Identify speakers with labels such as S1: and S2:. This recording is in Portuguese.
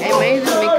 S1: É mais